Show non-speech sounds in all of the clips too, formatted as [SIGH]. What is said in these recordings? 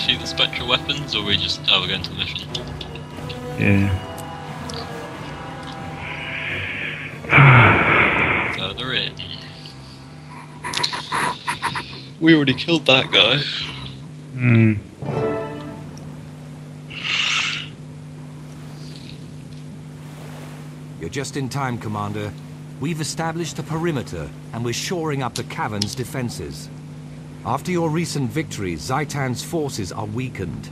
defeat the spectral weapons, or we just oh we're going to the mission? Yeah. [SIGHS] Further in. We already killed that guy. Hmm. You're just in time, Commander. We've established the perimeter, and we're shoring up the cavern's defenses. After your recent victory, Zhaitan's forces are weakened.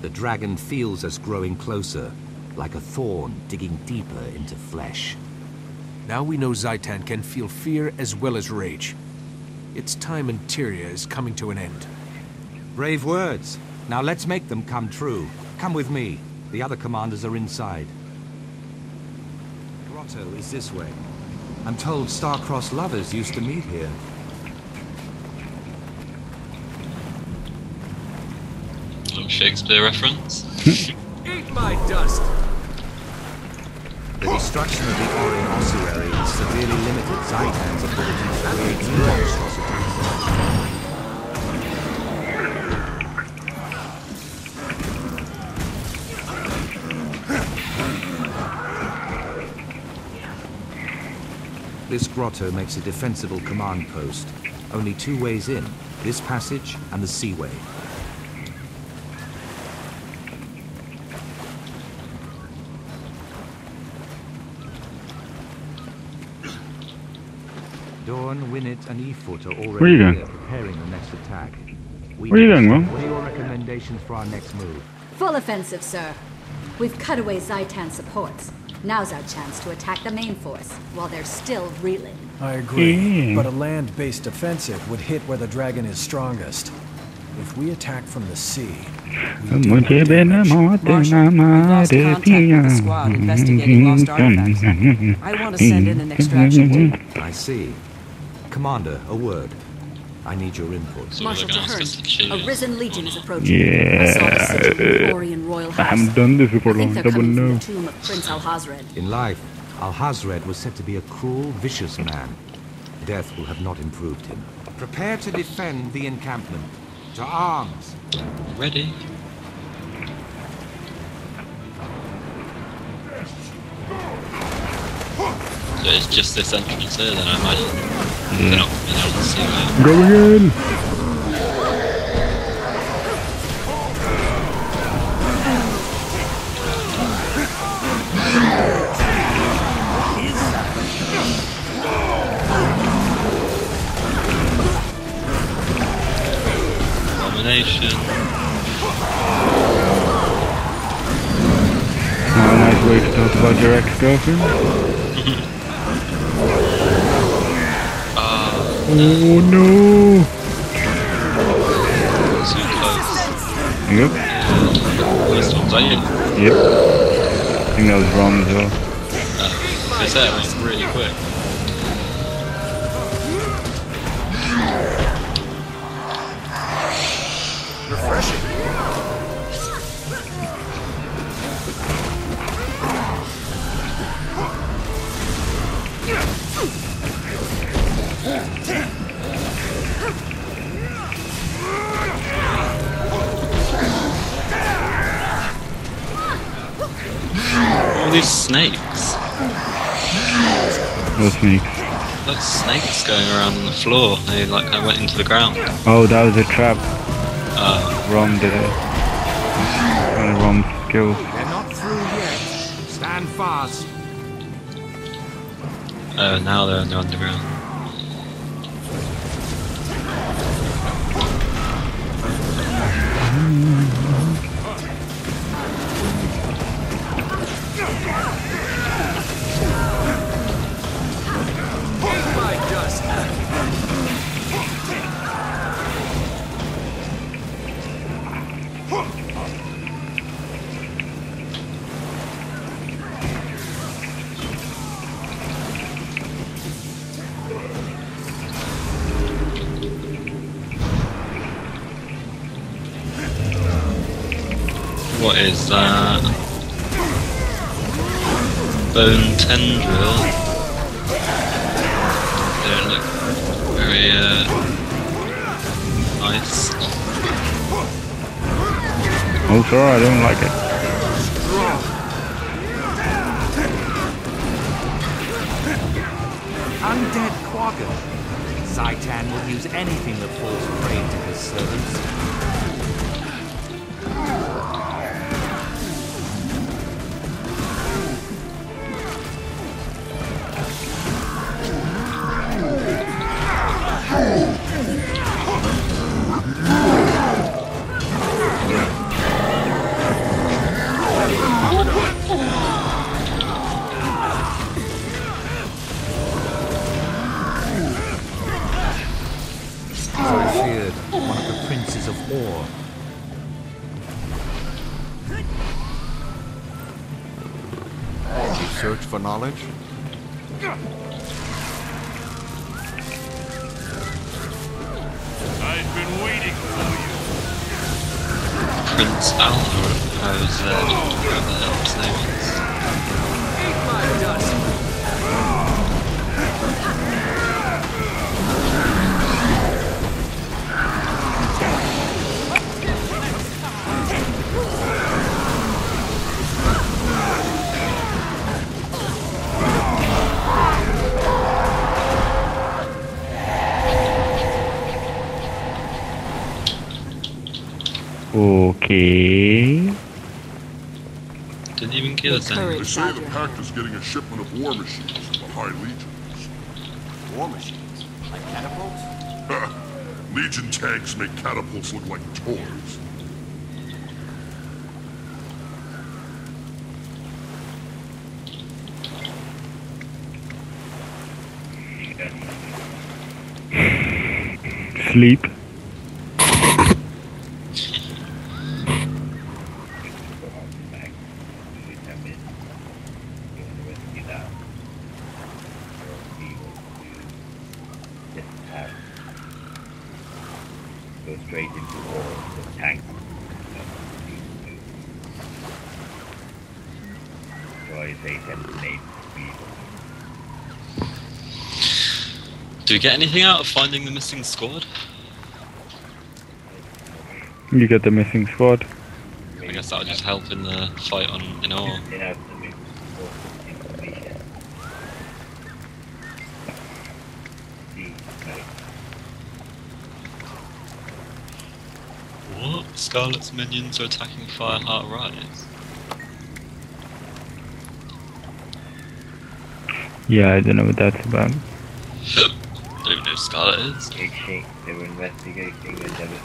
The dragon feels us growing closer, like a thorn digging deeper into flesh. Now we know Zhaitan can feel fear as well as rage. Its time in Tyria is coming to an end. Brave words. Now let's make them come true. Come with me. The other commanders are inside. Grotto is this way. I'm told star-crossed lovers used to meet here. Little Shakespeare reference. Eat my dust! The destruction of the Orrian ossuary has severely limited Zhaitan's ability to create new monstrosities. This grotto makes a defensible command post. Only two ways in, this passage and the seaway. Dawn, Winnet, and Efoot are already here preparing the next attack. We what are you doing, Will? What are your recommendations for our next move? Full offensive, sir. We've cut away Zhaitan supports. Now's our chance to attack the main force, while they're still reeling. I agree, but a land-based offensive would hit where the dragon is strongest. If we attack from the sea, we do damage. we lost contact with the squad investigating lost artifacts. I want to send in an extraction [LAUGHS] team. I see. Commander, a word. I need your input. So Marshal they're gonna ask us to choose. Trahearne, a risen legion is approaching. Yeah. I saw the sigil of the Orrian royal I haven't done this before I think long. they're Double coming from no. the tomb of Prince Alhazred. In life, Al-Hazred was said to be a cruel, vicious man. Death will have not improved him. Prepare to defend the encampment. To arms! Ready? So it's just this entrance here then I imagine. Not see me. Going in. Domination. Oh, nice way to talk about your ex-girlfriend. Oh no! Close. Yep, you? yep. I think that was wrong as well. Said it went really quick. All these snakes. No snakes. There's snakes going around on the floor. They like I went into the ground. Oh, that was a trap. Uh, Rom did it. One of Rom's skills. They're not through yet. Stand fast. uh, now they're in the underground. My What is that? Bone tendril. They don't look very uh, nice. Oh, sorry, I don't like it. Undead Quagga. Zhaitan will use anything that falls prey to his servants. Princes of Orr. You search for knowledge? I've been waiting for you. Prince Alvar, how's uh, Okay. Didn't even kill us Good. They say the Pact is getting a shipment of war machines from the High Legions. War machines? Like catapults? Legion tanks make catapults look like toys. Sleep. Go straight into war, the tank. Destroy Satan's name. Do we get anything out of finding the missing squad? You get the missing squad. I guess that'll just help in the fight on in Orr. They have to make more information. See, like, What? Scarlet's minions are attacking Fireheart Rise? Yeah, I don't know what that's about. Don't even know who Scarlet is. They shake, they were investigating a devil,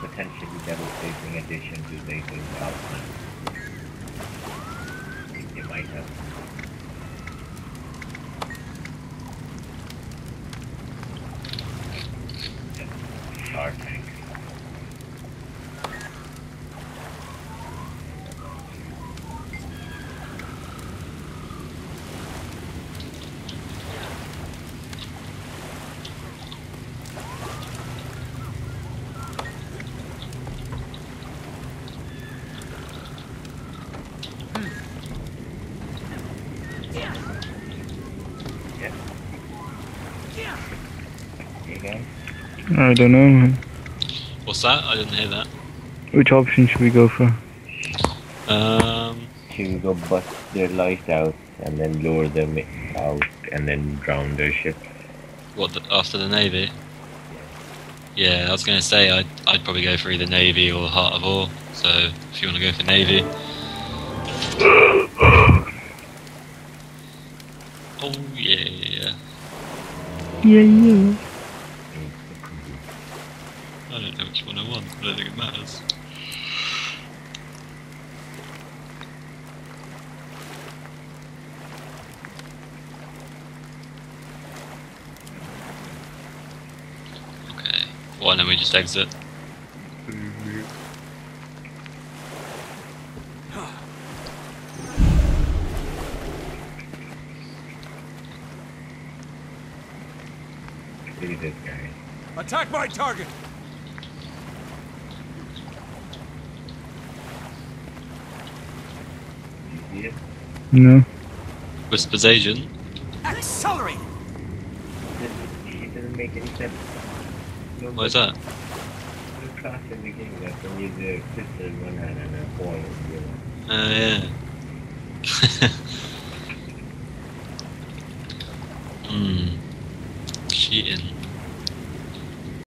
potentially devastating addition to Satan's outlet. Think They might have I don't know. What's that? I didn't hear that. Which option should we go for? Um, Should we go bust their lights out and then lower them out and then drown their ship? what the, after the navy? Yeah, I was gonna say I'd I'd probably go for either navy or Heart of Orr. So if you want to go for navy. [COUGHS] Oh yeah, yeah, yeah. Yeah. I don't know which one I want. I don't think it matters. Okay. Why don't we just exit? See this guy. Attack my target! You see it? No. Whisper's agent. Accelerate! It doesn't make any sense. No, Why is that? class in the game that can use the crystal one hand and a ball with the other. Oh yeah. [LAUGHS] Hmm. Cheating.